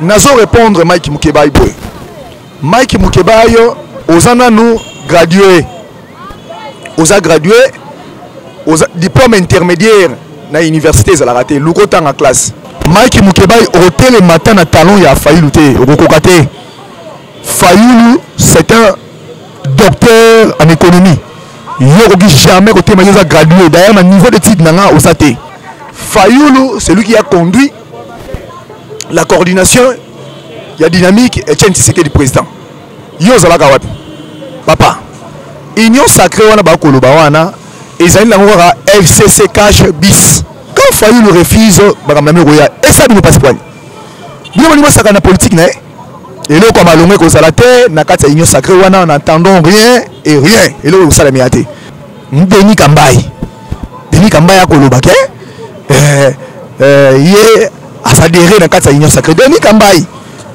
nazo répondre mike mukebayi boye mike mukebayi oza nanu gradué oza gradué oza diplôme intermédiaire na université ezalaka te luka otanga classe mike mukebayi okotelema ata na talon ya fayulu te okokoka te fayulu c'est un docteur en économie yo okoki jamais kotema yo oza gradué d'ailleurs na niveau d'étude na nga oza te fayulu celui qui a conduit la coordination ya dynamique etienne tshisekedi président yo ozalaka wapi papa union sacrée wana bakoloba wana ezali nango kaka fcc cash bis quand fayulu refuse makambo na meko ya esa bino mpasi pwani bino bolingo osaka na politike na ye eloko ya malongo ekozala te na kati ya union sacrée wana na tendon rien et rien eloko ekosalamela te Denis Kambayi. Denis Kambayi akoloba ke euh, euh, ye afadere na kati ya Union Sacrée. Denis Kambayi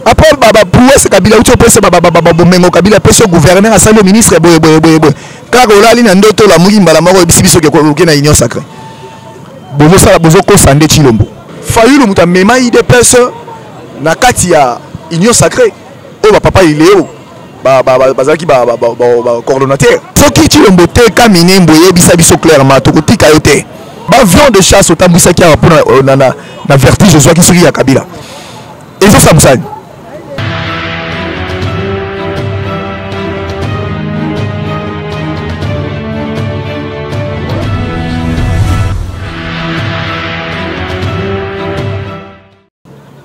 après baba prouesse Kabila uti opesa baba baba bomengo Kabila pesa gouverneur asali le ministre boye boye boye boye. Kaka olali na ndoto la mugi mbala moko ebisi biso ke ko na Union Sacrée. Bozo sala bozo kosa nde Chilombo. Fayulu muta mema IDPS na kati ya Union Sacrée. Oba papa ileo bazalaki bacoordonnateur soki cilombo te kaminembo eyebisa biso clairement tokotika yo te baavion de chasse otambwisaki awa mpo euh, na vertige ozwaki soki ya kabila ezosala mosani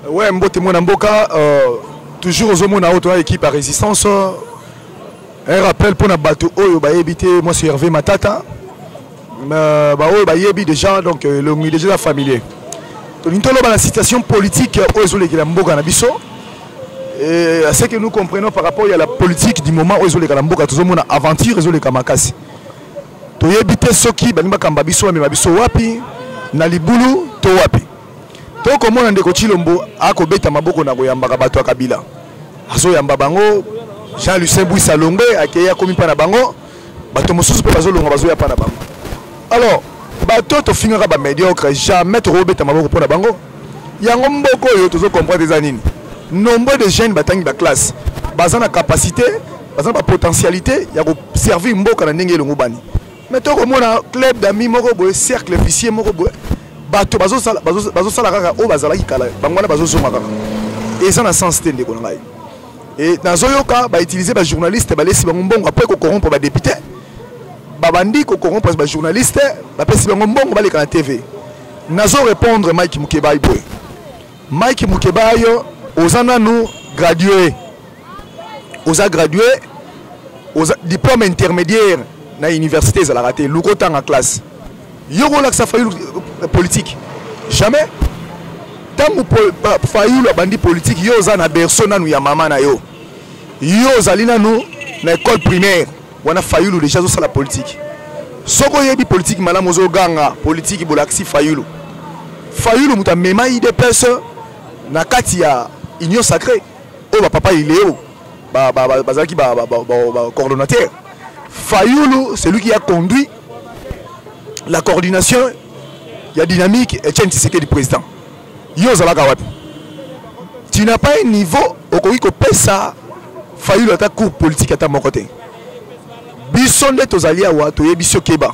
Ouais, mbote mwana mboka euh, toujours ozomona oyo toya équipe ya résistance un rappel mpo na bato oyo bayebi te mwasi herve matata euh, baoyo bayebi déjà donc euh, elongi déjà eza familier tolingi toloba na situation politique oyo ezolekela mboka na biso Et à ce que nous comprenons par rapport à la politique du moment où ils ont les Kalamboka, tous les aventure, ils ont les Kamakasi. Tu es bité soki, bani bakamba biso, mais biso wapi, na libulu, to wapi. tokomona ndeko chilombo akobeta maboko na koyambaka bato ya kabila azoyamba bango jean lucien bwisa longwe akei akomi mpa na bango bato mosusu mpe bazolonga bazoya mpa na bango alors bato oyo tofingaka bamediocre jamais tokobeta maboko mpo na bango yango mboka oyo tozo comprendre eza nini nombre de jeunes batangi baklasse baza na capacité baza na bapotentialité ya koservir mboka na ndenge elongobani mais tokomona club d'ami moko boye cercle vicier moko boye bato bazosala kaka oyo bazalaki kala bango wana bazozonga kaka eza na sens te ndeko na ngai e nazoyoka bautilize bajournaliste balesi bango mbongo apres kocorrompre badepute babandi kocorrompre bajournaliste bapesi bango mbongo baleka na tv nazo répondre mike mukebayi boye mike mukebayi yo oza nanu gradue oza gradue oza diplôme intermédiaire na université ezalaka te luka otanga classe yo kolakisa fayulu euh, politique jamais ntango fayulu abandi politiki yo oza na berceau nanu ya mama na yo yo ozali nanu na école primaire wana fayulu deja azosala politiki soki oyebi politiki malamu ozoganga politiki bolakisi fayulu fayulu moto amema idps na kati ya union sacrée oyo ba papa ileo bazalaki ba, ba, ba, ba, ba, ba coordonnateur fayulu celui qui a conduit la coordination ya dynamique etienne tshisekedi président yo ozalaka wapi tu n'as pas un niveau okoki kopesa fayulu ata cour politique ata moko te biso nde tozali awa toyebi sio keba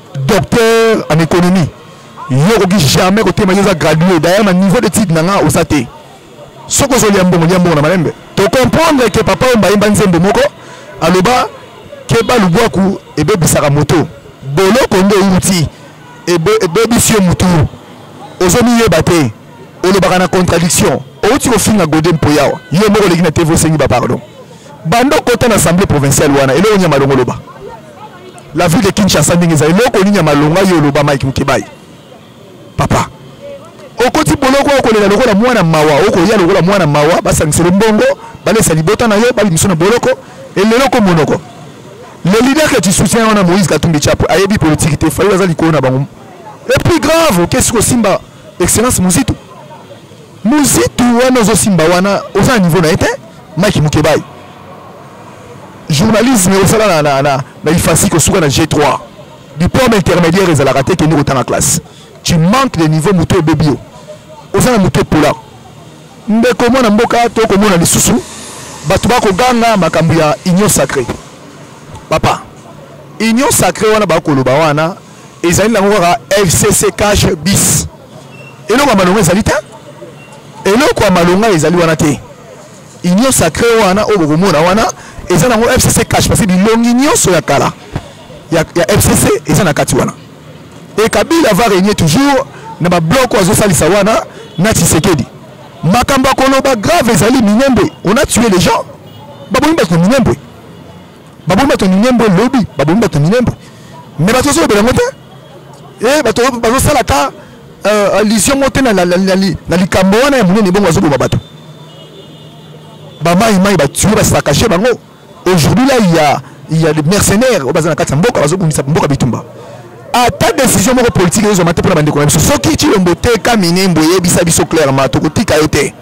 docteur en économie yo okoki jamais kotema yo oza gradué d'ailleurs na niveau d'étude na nga oza te soki ozolia mbongo lia mbongo na malembe tocomprendre ke papa oyo mbayemba nzembo moko aloba keba lubwaku ebebisaka moto boloko nde euti ebebisi yo motu ozomiyeba te olobaka na contradiction outi kofinga gode mpo yawa yo moko oleki na tv osengi bapardon banda okota na assemblée provinciale wana eloko nyama longo loba la ville de kinshasa ndenge eza eloko nini ya malonga yo oloba mike mokebai papa okoti boloko okolela lokola mwana mawa okoya lokola mwana mawa basangisele mbongo balesa libota na yo babimiso na boloko eleloko monoko le leader que tu soutiens wana moïse katumbi chapo ayebi politiki te fayulu aza likolo na bango et puis grave okesi kosimba excellence muzitu muzitu wana ozosimba wana oza na niveau na ye te mike mukebayi journalisme osala na, na, na, na ifasi kosuka na g3 diplôme intermédiaire ezalaka te kende kotanga classe tu manque de niveau moto ebebi yo oza na moto epola ndeko mwana mboka to komona lisusu bato bakoganga makambo ya union sacré papa union sacré wana bakoloba wana ezali nango kaka fcc cash bis eloko ya malonga ezali te eloko ya malonga ezali wana te union sacré wana oyo bokomona wana eza nango fcc cash parce bilongi nyonso ya kala ya, ya fcc eza na kati wana e kabila va régner toujours na babloko azosalisa wana na tshisekedi makambo ya koloba grave ezali minembwe on a tue les gens babomi bato na minembwe babomi bato ya minembo lobi babomi bato ya minembo me bato ozolobela yango te e bato bazosala ata euh, allusion moko te na likambo wana ya monene bongo azoboma bato bamai mai batue basakache bango aujourd'hui là il y a il y a des mercenaires oyo baza na kati ya mboka bazobundisa mboka bitumba ata décision moko politique ezozwama te mpo na bandeko na biso soki cilombo teka minembo eyebisa biso clairement tokotika yo te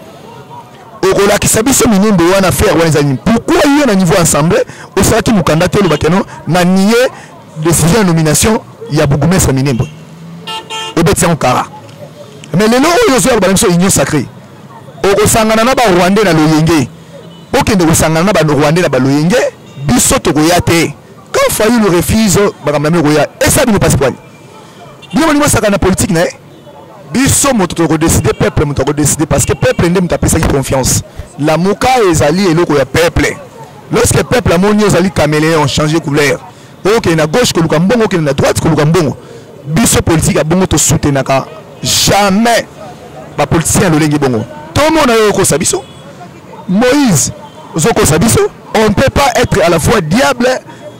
okolakisa biso minimbo wana faire wana eza nini pourquoi yo na niveau assemblée osalaki mokanda te olobaki no na nie décision ya nomination ya bourgmestre minimbo obetisa yango kara mais lelo oyo ozoya kobana biso union sacré okosangana na barwandais na loyenge okende kosangana na barwandais na baloyenge biso tokoya te quand fayulu refuse makambo na bino ekoya esa bino mpasi pwani bino bolingi bosakana na politike na ye biso moto tokodeside peuple moto akodeside parce que peuple nde moto apesaki confiance lamuka ezali eloko ya peuple lorsque peuple amoni ozali caméléon change couleur okende na gauche koluka mbongo okende na droite koluka mbongo biso politike ya bongo tosutenaka jamais bapolitisien ya lolenge bongo tomona yo okosa biso moïse ozokosa biso on ne peut pas être à la fois diable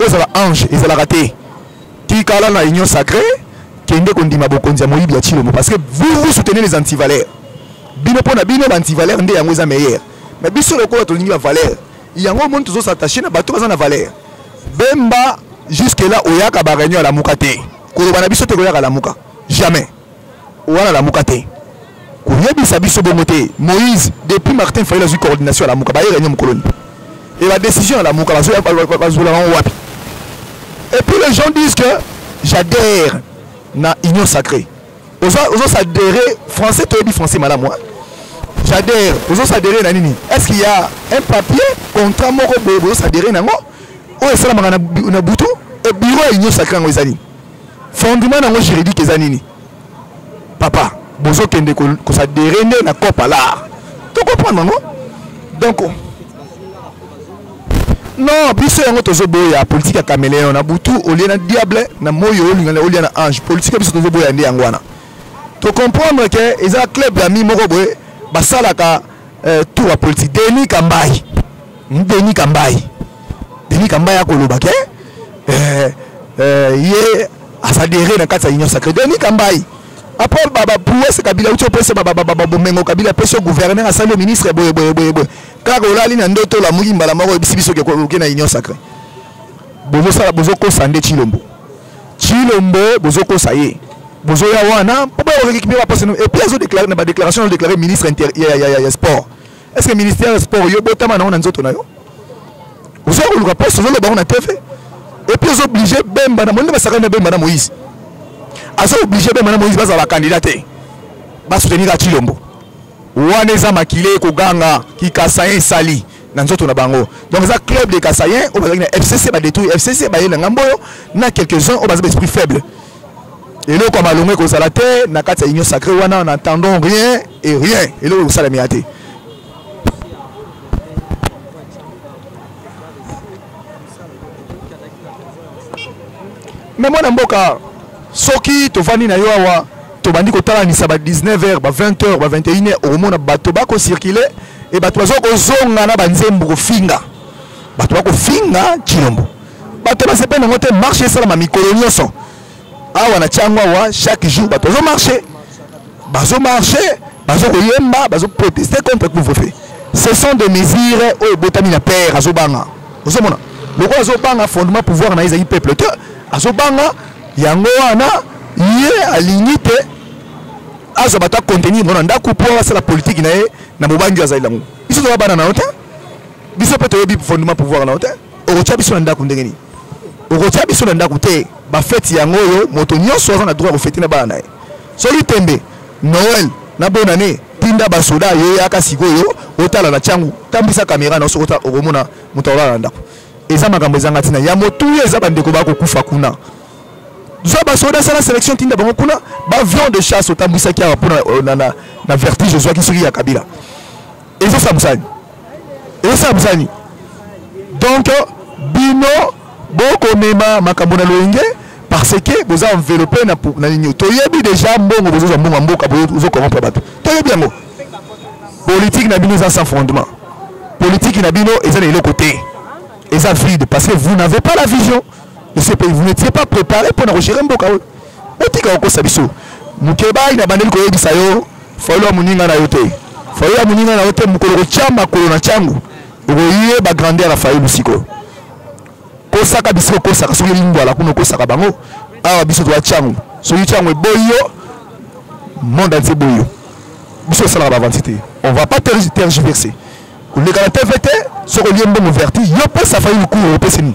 ozala ange ezalaka te tikala na union sacrée kende kondima bokonzi ya moyibi ya Tshilombo parce que vous vous soutenez les antivaleurs bino mpo na bino baantivaleur nde yango eza meilleur mais biso lokola tolingi bavaleur yango omoni tozo s'attache na bato baza na valeur bemba jusque là oyaka bareunion ya lamuka te koloba na biso te koyaka lamuka jamais Wana lamuka te koyebisa biso bongo te Moïse depuis Martin Fayulu azwi coordination ya lamuka baye réunion mokolo nini et ba décision ya lamuka bazwela yango wapi et puis les gens disent que j'adhère na union sacrée ozo s'adhérer français toyebi français malamu hein? j'adhère ozo s'adhérer na nini est-ce qu'il y a un papier contrat moko boye bozo s'adhérer nango oyo esalamaka na butu e bureau ya union sacrée yango ezali fondement nango juridique eza nini papa bozokende kosadere nde na cope alar tokoprendre yango donc non biso yango tozoboya politike ya cameleon na butu olie na diable na moi olinga olia na ange politike biso tozoboya nde yango wana tocomprendre ke eza club ya mi moko boye basalaka euh, tour ya politike deni kambai deni kambai denis kamba ya koloba ke eh, eh, ye afadere na kati ya union sacré denis kambai après baprouese kabila uti opesa bomengo kabila apesi yo gouverneur asali yo ministre boye boye boye boye kaka olali na ndoto olamuki mbala moko oyebisi biso oke na union sacré bozosala bozokosa nde chilombo chilombo bozokosa ye bozoya wana mpo boyokokikipe baposa epuis azodeklare na badéclaration azodeklare ministre ya sport est ce que ministère ya sport yo botama nango na nzoto na yo oza koluka poste ozoloba bango na tv epuis ozo oblige bemba na moni nde basakani na bemba na moïse aza oblige bemba na moïse bazala bakandida te basoutenir ya chilombo wana eza makile koganga kikasayen esali na nzoto na bango donc eza club de kasayen oyo bazalaki na fcc badetruire fcc baye na ngambo oyo na quelques uns oyo baza ba esprit faible eloko ya malonga ekozala te na kati ya union sacré wana na tendon rien et rien eloko ekosalamela te me mwana mboka soki tovandi na yo awa tobandi kotalanisa ba 19 heures ba 20 heures ba 21 heures okomona bato bakocircule e bato baza kozonga na banzembo kofinga bato bakofinga cilombo bato basepeli nango te marche esalama mikolo nyonso awa na tiango awa chaque jour bato bazo marche bazo marche bazo koyemba bazo protester contre couvre-feu ce sont des mesures oyo ebotami na père azobanga ozomona lokola azobanga fondement pouvoir na ye ezali peuple te azobanga yango wana ye alingi te azwa bato acontenir ngo na ndako mpo asala politiki na ye na mobangi oyo azali nango biso toza bana na yo te biso mpe toyebi fondement pouvoir na yo te okotya biso na ndako ndenge nini okotya biso na ndako te bafeti yango oyo moto nyonso aza na droit kofete na bana na ye soki tembe noel na bonne année tinda basoda yo yaka sikoyo otala na ntango tambwisa kamera na yo soki okomona moto akolala na ndako eza makambo ezanga ntina ya motuya eza bandeko bakokufa kuna zwa basoda asala sélection tinda bango kuna baavion de chasse otambwisaki awa mpo na, na, na, na vertige ozwaki soki ya kabila ezosala mosani ezosala mosani donc bino bokomema makambo na loyenge parce que boza enveloppe na nini toyebi déjà mbongo bozozwa mbongo ya mboka bozokorrompre bato toyebi yango politike na bino eza sans fondement politike na bino eza na eloko te eza vide parce que vous n'avez pas la vision monsieur pays vous n'étiez pas préparé mpo na kogere mboka oyo otika kokosa biso mokebai na bandeli koyebisa yo fayulu ya moninga na yo te fayulu ya moninga na yo te mokolo kotya makolo na ntango okoyeba grandeur ya fayulu sikoyo kosaka biso okosaka soki elimbwala kuna okosaka bango awa biso toya ntango soki ntango eboyi yo monde entier eboyi yo biso osalaka bavanti te on va pas tergiverser olekana tv te soki olie mbongo verti yo pesa fayulu kuru opesi nini